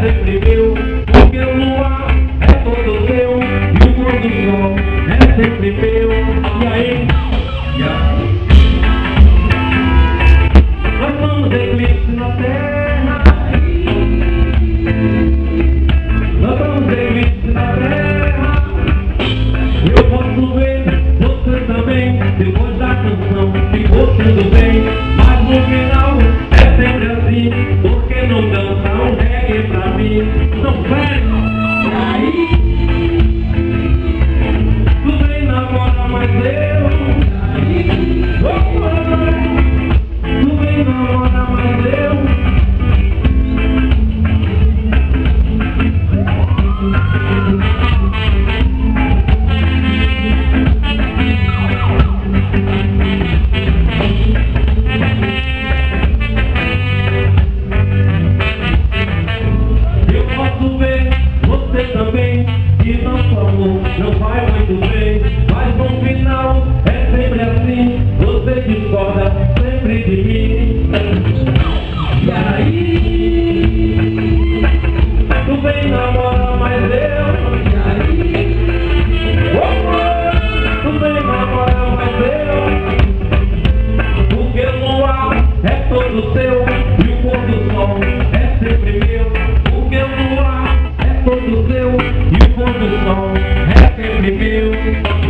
sempre meu, porque o luar é todo seu e o pôr do é sempre meu. E aí? E aí? Nós somos eclipse na terra. Nós vamos somos eclipse na terra. Eu posso ver, você também, depois da canção, ficou tudo bem. Dança um reggae pra mim. Não vai, não vai muito bem. Mas no final é sempre assim, você discorda sempre de mim. E aí? Tu vem namorar, mas eu. E aí? Oh, tu vem namorar, mas eu. Porque o luar é todo seu e o pôr do sol é sempre meu. Porque o luar é todo seu e o pôr do sol é sempre meu.